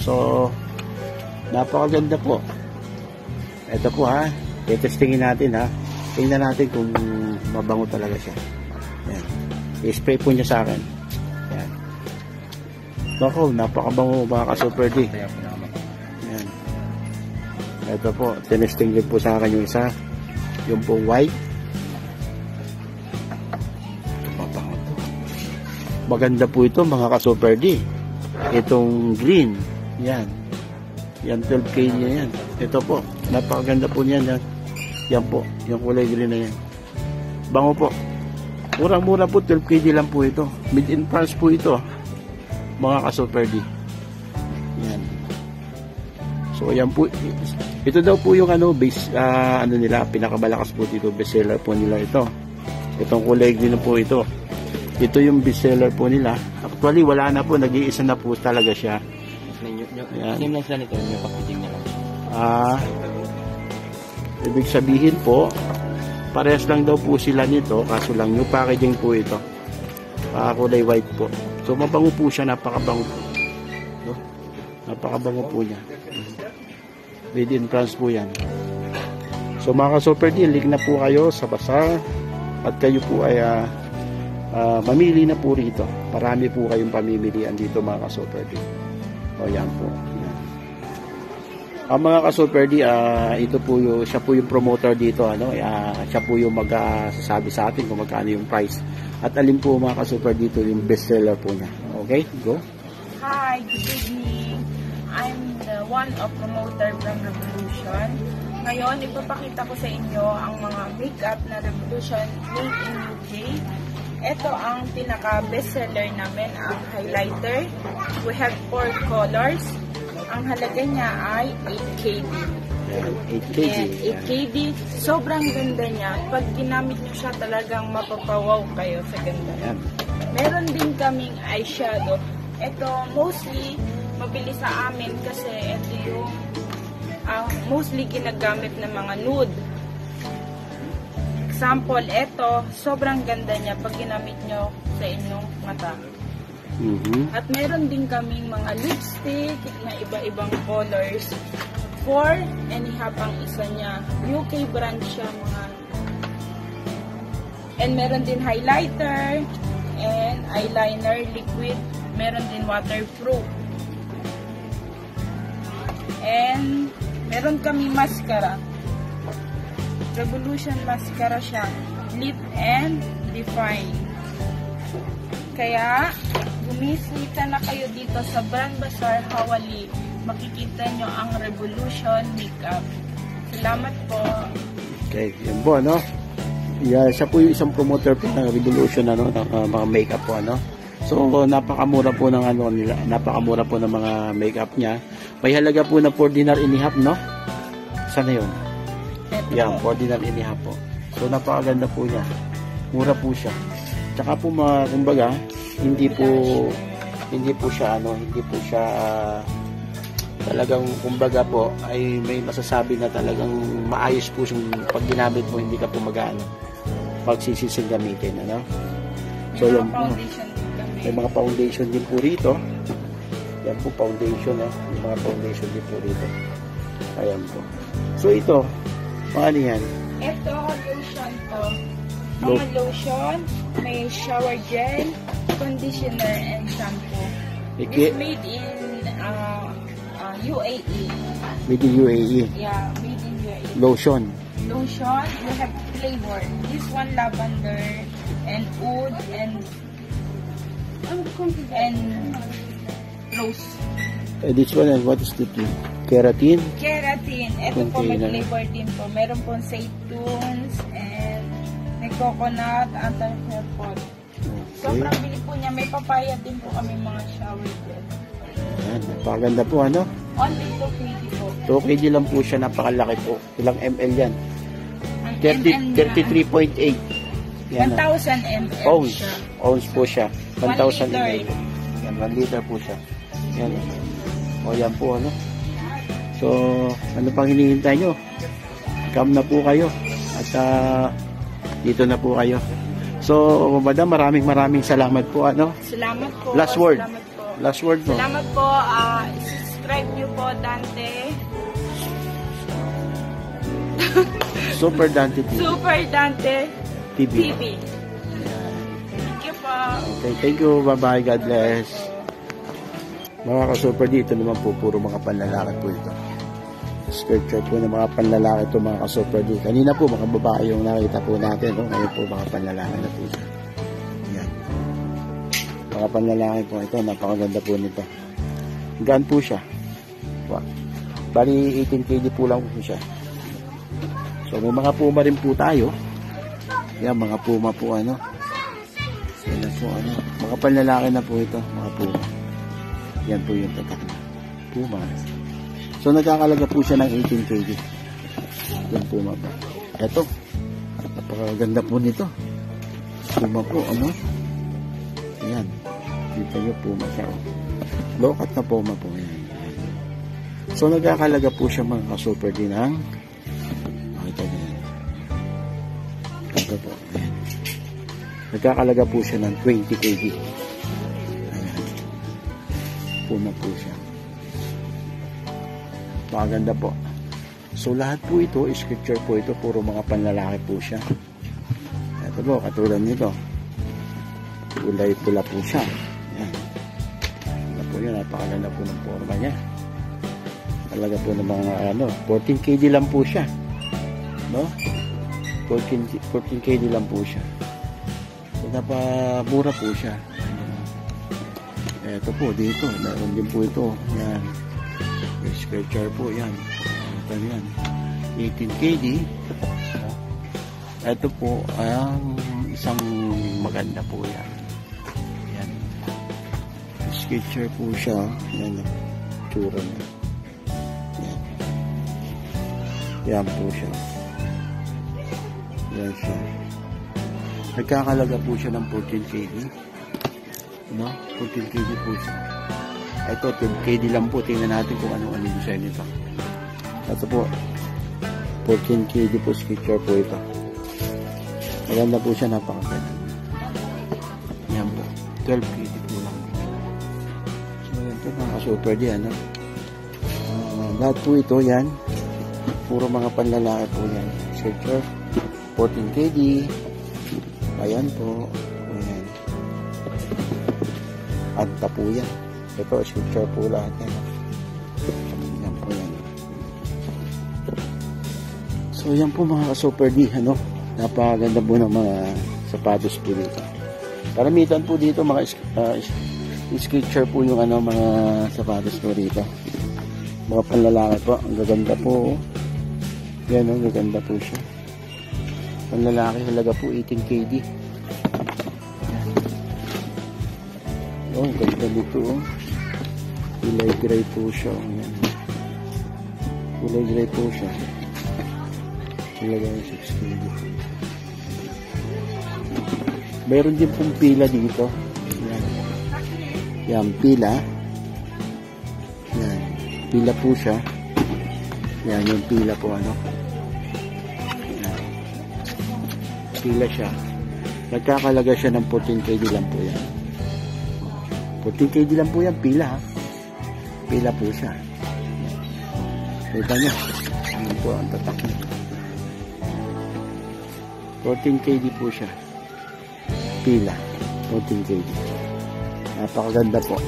So, napakaganda po. Ito po ha, i-testingin natin ha. Tingnan natin kung mabango talaga siya. Yan. I-spray po niya sa akin. Yan. Nako, napakabango mga ka-super D. Yan. Ito po, tinesting din po sa akin yung isa. Yung po white. Maganda po ito mga ka-super D. Itong green. Yan. Yan 12K niya yan. Ito po. Napakaganda po niyan. Yan. Yan po. Yung kulay green na yan. Bango po. Murang-mura po. 12KD lang po ito. Made in France po ito. Mga ka-super D. Yan. So, yan po. Ito daw po yung ano, base, ah, ano nila, pinakamalakas po dito. Bestseller po nila ito. Itong kulay green po ito. Ito yung bestseller po nila. Actually, wala na po. Nag-iisa na po talaga siya. Yan. Same lang sila nito, yung packaging nila. Ah, ibig sabihin po, parehas lang daw po sila nito, kaso lang yung packaging po ito. Ah, kulay white po. So mabango po siya, napakabango po. Napakabango po niya. Made in France po yan. So mga ka-super deal, link na po kayo sa bazaar at kayo po ay ah, ah, mamili na po rito. Marami po kayong pamimilian dito mga ka-super deal. O yan po. Ang mga ka-super deal, ah, ito po yung, siya po yung promoter dito. Ano? Ah, siya po yung magsasabi sa atin kung magkano yung price. At alin po mga ka-super dito yung bestseller po niya. Okay, go. Hi, good evening. I'm the one of promoter from Revolution. Ngayon, ipapakita ko sa inyo ang mga makeup na Revolution made in UK. Ito ang pinaka-bestseller namin, ang highlighter. We have four colors. Ang halaga niya ay 8 KD. Yan, 8 kg. Yan, 8 KD. Sobrang ganda niya. Pag ginamit niyo siya, talagang mapapawaw kayo sa ganda. Yan. Meron din kaming eyeshadow. Ito, mostly, mabili sa amin kasi ito yung ah, mostly ginagamit ng mga nude. Example, ito, sobrang ganda niya pag ginamit nyo sa inyong mata. Mhm. At meron din kaming mga lipstick na iba-ibang colors. Four and a half ang isa niya. UK brand siya mga And meron din highlighter and eyeliner liquid. Meron din waterproof. And meron kami mascara. Revolution mascara siya. Lip and define. Kaya, gumisita na kayo dito sa Brand Bazaar, Hawali. Makikita nyo ang Revolution Makeup. Salamat po. Okay, yan po, ano? Yeah, siya po yung isang promoter po ng Revolution, ano, ng uh, mga makeup po, ano? So, napakamura po ng ano nila, napakamura po ng mga makeup niya. May halaga po na 4 dinar and a half, no? Sana yun? Ito Yan. 4 dinar and a half po. So, napakaganda po niya. Mura po siya. Tsaka po, mga, kumbaga, hindi po, hindi po siya, ano, hindi po siya, talagang, kumbaga po, ay may masasabi na talagang maayos po yung pag ginamit mo, hindi ka po mag-ano, magsisisig gamitin, ano? So, foundation kami. May mga foundation din po rito. Yan po, foundation, no? May mga foundation din po rito. Ayan po. So, ito, mga ano yan? Ito, lotion to. Mga lotion, may shower gel, conditioner, and shampoo. It's made in uh, uh, UAE. made in UAE. Yeah, made in UAE. Lotion. Lotion, we have flavor. This one lavender and oud and and rose. Eh, this one, and what is the thing? Keratin. Keratin. Ito po may Container. flavor din po. Meron po may coconut anti-hair fall. Sobrang bili po niya. May papaya din po kami mga shower gel. Ayan, napakaganda po, ano? Only 2 po. 2 kg lang po siya, napakalaki po. Ilang ml yan? Ang 30, ML niya, 33.8. Yan, ah. 1,000 ml ounce. siya. Ounce po siya. 1,000 One liter. ml. Yan, 1 liter po siya. Yan. O, yan po, ano? So, ano pang hinihintay nyo? Come na po kayo. At ah, dito na po kayo. So, madam, maraming maraming salamat po, ano? Salamat po. Last word. Salamat po. Last word mo. Salamat po. ah subscribe niyo po, Dante. Super Dante TV. Super Dante TV. TV. Thank you po. Okay, thank you. Bye-bye. God bless. Mga ka-super dito naman po, puro mga panlalaki po ito. Sculpture po ng mga panlalaki ito, mga ka-super dito. Kanina po, mga babae yung nakita po natin. No? Ngayon po, mga panlalaki na po siya. Mga panlalaki po ito. Napakaganda po nito. Gaan po siya. Wow. Bali, 18 kg po lang po siya. So, may mga puma rin po tayo. Yan, mga puma po ano. Yan po ano. Mga panlalaki na po ito, mga puma. Yan po yung tatak na. Puma. So nagkakalaga po siya ng 18 kg. Yung puma po. Ito. Napakaganda po nito. Puma po, ano? Ayan. Dito yung puma siya. oh. Lokat na puma po. Yan. So nagkakalaga po siya mga super din ng Makita niyo yan. Ito po. Ayan. Nagkakalaga po siya ng 20 kg. Ayan. Puma po siya. Napakaganda po. So lahat po ito, scripture po ito, puro mga panlalaki po siya. Ito po, katulad nito. Kulay pula po siya. Yan. Ano po yun, napakaganda po ng forma niya. Talaga po ng mga ano, 14 KD lang po siya. No? 14, 14 KD lang po siya. So, napamura po siya. Ito po, dito. Meron din po ito. Yan. Scripture po, yan. Ito yan. 18 KD. Ito po, ang isang maganda po yan. Yan. Scripture po siya. Yan. Tsura niya. Yan. Yan po siya. Yan siya. Nagkakalaga po siya ng 14 KD. No? 14 KD po siya. Ito, 10 KD lang po. Tingnan natin kung ano-ano yung design nito. Ito po, 14 KD po picture po ito. Maganda po siya, napakaganda. Yan po, 12 KD po lang. So, ito mga super di, ano? Ah, lahat po ito, yan. Puro mga panlalaki po yan. Picture, 14 KD. Ayan po. Ayan. Anta po yan. Ito, scripture po lahat yan. Yan po yan. So, yan po mga super D, ano? Napakaganda po ng mga sapatos po dito. Karamitan po dito mga uh, scripture po yung ano, mga sapatos po dito. Mga panlalaki po. Ang gaganda po. Yan, ang gaganda po siya. Panlalaki halaga po 18 KD. Oh, ganda dito oh. Kulay gray po siya. oh. Yan. Kulay gray po siya. 6 KD. Meron din pong pila dito. Yan. Yan, pila. Yan. Pila po siya. Yan, yung pila po ano. Yan. Pila siya. Nagkakalaga siya ng 14 KD lang po yan. 14 KD lang po yan, pila ha. Pila po siya. Kita niyo. Ano po ang tatak niya. 14 KD po siya. Pila. 14 KD. Napakaganda po.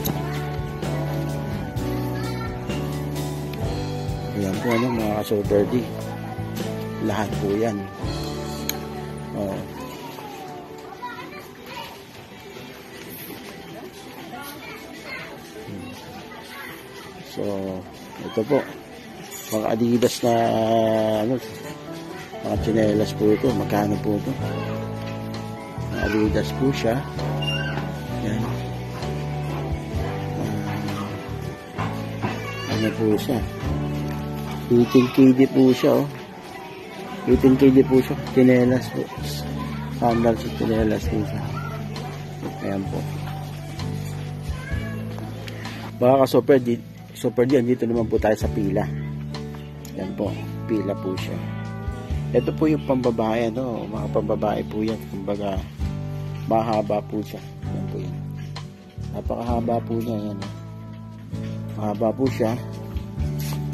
Ayan po ano mga D. Lahat po yan. Oh. Ito po. Mga Adidas na ano, mga tsinelas po ito. Magkano po ito? Mga Adidas po siya. Yan. Ah, ano po siya? 18 KD po siya, oh. 18 KD po siya. Tinelas po. Sandals at tinelas po siya. Ayan po. Mga ka-super, di, super di, dito naman po tayo sa pila. Yan po. Pila po siya. Ito po yung pambabae, ano, mga pambabae po yan. Kumbaga, mahaba po siya. Yan po yan. Napakahaba po niya, yan. Mahaba po siya.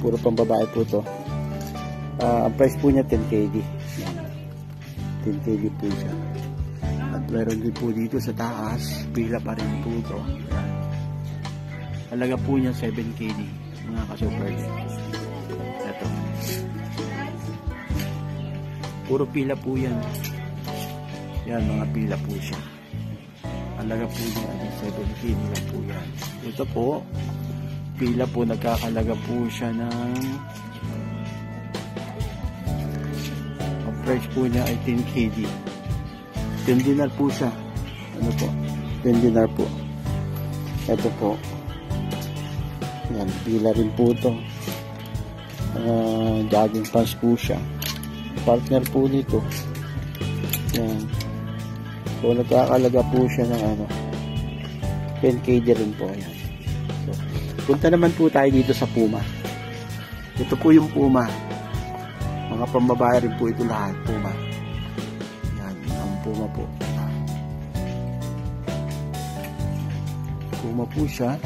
Puro pambabae po to. Ah, ang price po niya 10 KD. Yan. 10 KD po siya. At meron din po dito sa taas, pila pa rin po ito. Yan. Halaga po niya 7 KD. Mga ka-super. Ito. Puro pila po yan. Yan, mga pila po siya. Halaga po niya, ano, 7 KD lang po yan. Ito po, pila po nagkakalaga po siya ng ang price po niya ay 10 KD 10 dinar po siya ano po 10 dinar po ito po yan pila rin po ito uh, jogging pants po siya partner po nito yan so nagkakalaga po siya ng ano 10 KD rin po yan Punta naman po tayo dito sa Puma. Ito po yung Puma. Mga pambabae rin po ito lahat, Puma. Yan, ang Puma po. Puma po siya.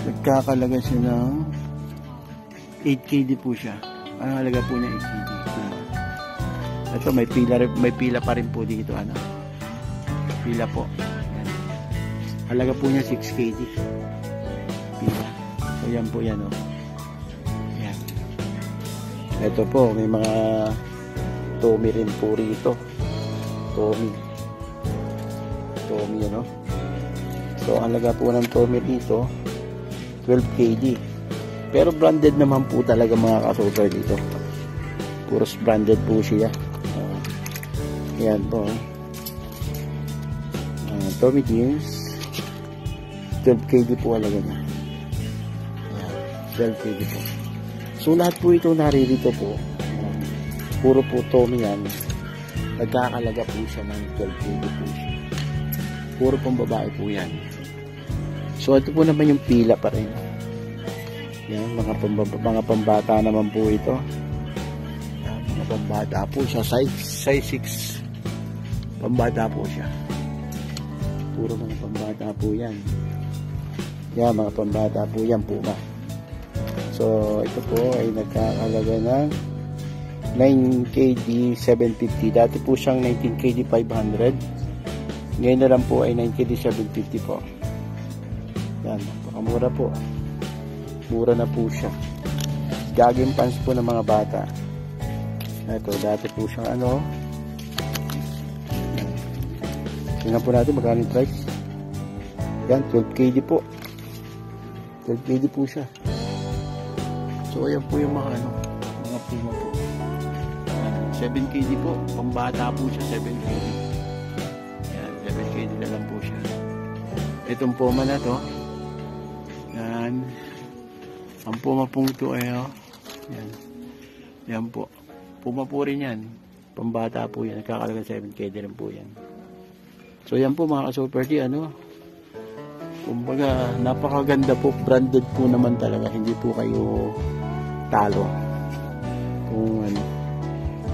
Nagkakalaga siya ng 8KD po siya. Ang halaga po niya 8KD. Puma. Ito may pila may pila pa rin po dito ano. Pila po. Halaga po niya 6KD. Pila. So yan po yan oh. Yan. Ito po may mga Tommy rin po rito. Tommy. Tommy ano. So halaga po ng Tommy dito 12KD. Pero branded naman po talaga mga ka-super dito. Puros branded po siya. Uh, yan po. Uh, Tommy Jeans. 12KD po halaga niya. Yan. 12KD po. So lahat po ito naririto po. Uh, puro po Tommy yan. Nagkakalaga po siya ng 12KD po siya. Puro pong babae po yan. So ito po naman yung pila pa rin. Yan, mga, pambaba, mga pambata naman po ito. Yan, mga pambata po siya. Size, size 6. Pambata po siya. Puro mga pambata po yan. Yan, mga pambata po yan po ba. So, ito po ay nagkakalaga ng 9KD 750. Dati po siyang 19KD 500. Ngayon na lang po ay 9KD 750 po. Yan, napakamura po. Mura na po siya. Jogging pants po ng mga bata. Ito, dati po siyang ano. Tingnan po natin magkano price. Yan, 12KD po. 12KD po siya. So, ayan po yung mga ano, mga puma po. Yan, 7KD po. Pambata po siya, 7KD. Yan, 7KD na lang po siya. Itong puma na to. Yan. Ang puma pong to ay oh. Yan. Yan po. Puma po rin yan. Pambata po yan. Nagkakalaga 7KD rin po yan. So yan po mga ka-super ano. Kumbaga, napakaganda po. Branded po naman talaga. Hindi po kayo talo. Kung ano,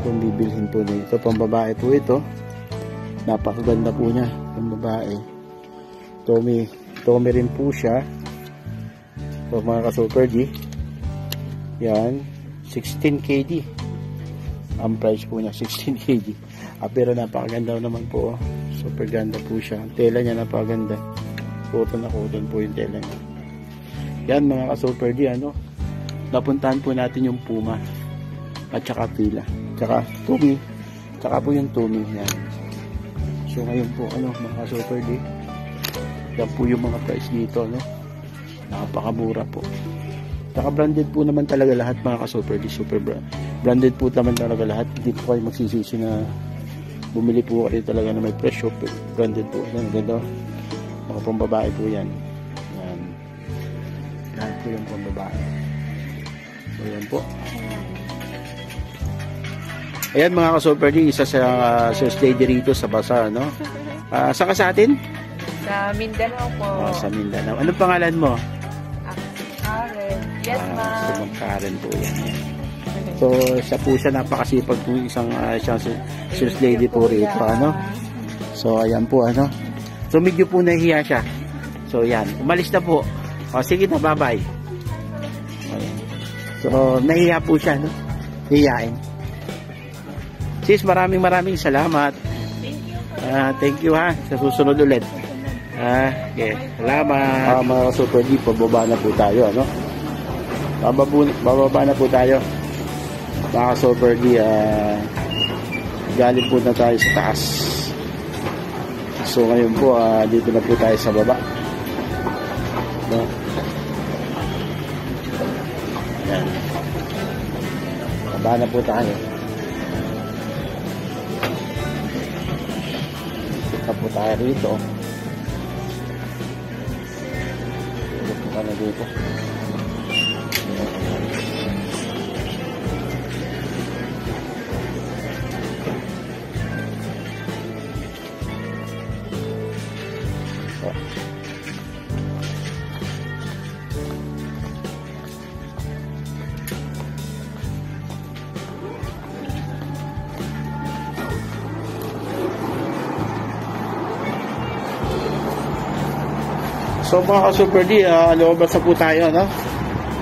kung bibilhin po nito. Pambabae po ito. Napakaganda po niya. Pambabae. Tommy, Tommy rin po siya. So, mga ka-super G. Yan. 16 KD. Ang price po niya, 16 KD. Ah, pero napakaganda naman po. oh. Super ganda po siya. Ang tela niya napakaganda. Cotton na cotton po yung tela niya. Yan mga ka-super G, ano. Napuntahan po natin yung Puma. At saka Pila. Tsaka Tumi. Tsaka po yung Tumi. Yan. So ngayon po, ano, mga ka-super D. Yan po yung mga price dito, no? Napakamura po. Saka branded po naman talaga lahat mga ka-super di super bra- branded po naman talaga lahat. Hindi po kayo magsisisi na bumili po kayo talaga na may presyo. Branded po. Yan, ganda. Mga pambabae po yan. Yan. Lahat po yung pambabae. So yan po. Ayan mga ka-super di, isa sa uh, sa stage rito sa Bazaar, no? Ah, saan ka sa atin? Sa Mindanao po. Ah, sa Mindanao. Anong pangalan mo? Yes, Ah, ma'am. Ma'am Karen po yan. So, siya po siya napakasipag po isang uh, siyang si- sales lady po rito, ano? So, ayan po, ano? So, medyo po nahihiya siya. So, yan. Umalis na po. O, sige na, bye-bye. So, nahihiya po siya, no? Hihiyain. Sis, maraming maraming salamat. Ah, thank you ha. Sa susunod ulit. Ah, okay. Salamat. Ah, mga super G, pababa na po tayo, ano? Bababa, bababa na po tayo. Mga super G, ah, galing po na tayo sa taas. So ngayon po, ah, dito na po tayo sa baba. No? Yan. Baba na po tayo. Punta po tayo rito. Punta po na dito. So mga ka-super D, uh, lumabas na po tayo, no?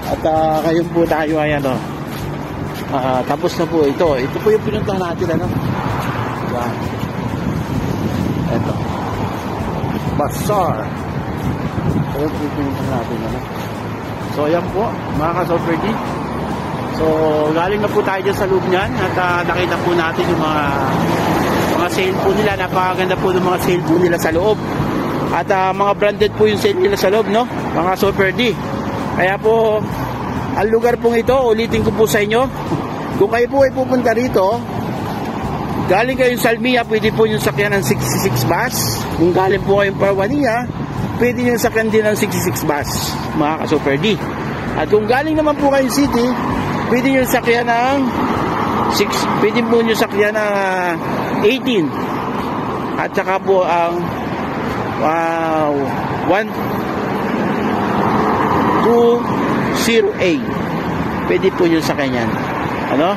At uh, ngayon po tayo ay ano, ah, tapos na po ito. Ito po yung pinuntahan natin ano. Yan. Ito. Bazaar. Ito yung pinuntahan natin ano. So ayan po, mga ka-Super D. So galing na po tayo dyan sa loob niyan at ah, nakita po natin yung mga mga sale po nila. Napakaganda po ng mga sale po nila sa loob. At ah, mga branded po yung sale nila sa loob, no? Mga Super D. Kaya po, ang lugar pong ito, ulitin ko po sa inyo. Kung kayo po ay pupunta rito, galing kayong Salmia, pwede po yung sakyan ng 66 bus. Kung galing po kayong Parwania, pwede yung sakyan din ng 66 bus, mga ka-Super D. At kung galing naman po kayong city, pwede yung sakyan ng 6, pwede po yung sakyan ng ah, 18. At saka po ang wow, 1 2-0A. Pwede po yun sa kanyan. Ano?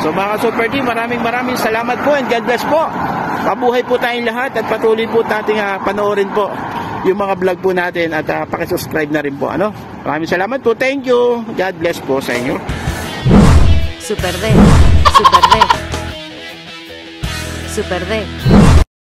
So mga Super D, maraming maraming salamat po and God bless po. Pabuhay po tayong lahat at patuloy po nating uh, panoorin po yung mga vlog po natin at uh, pakisubscribe na rin po. Ano? Maraming salamat po. Thank you. God bless po sa inyo. Super D, Super D, Super D.